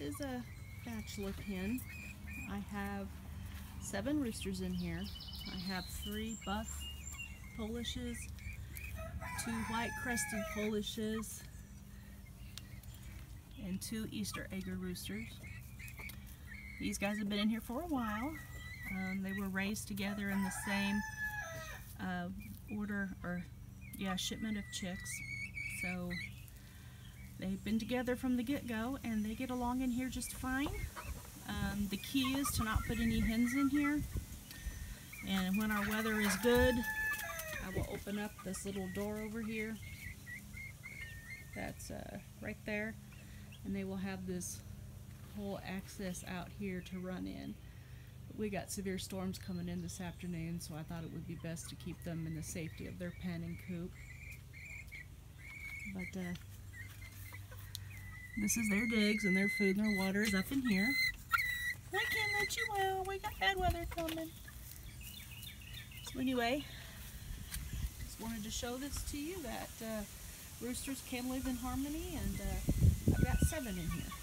is a bachelor pen. I have seven roosters in here. I have three buff Polishes, two white crested Polishes, and two Easter Egger roosters. These guys have been in here for a while. Um, they were raised together in the same uh, order, or yeah, shipment of chicks. So they've been together from the get-go and they get along in here just fine. Um, the key is to not put any hens in here. And when our weather is good, I will open up this little door over here. That's uh, right there. And they will have this whole access out here to run in. We got severe storms coming in this afternoon, so I thought it would be best to keep them in the safety of their pen and coop. But uh, this is their digs and their food and their water is up in here. I can't let you out. We got bad weather coming. So anyway, just wanted to show this to you that uh, roosters can live in harmony and uh, I've got seven in here.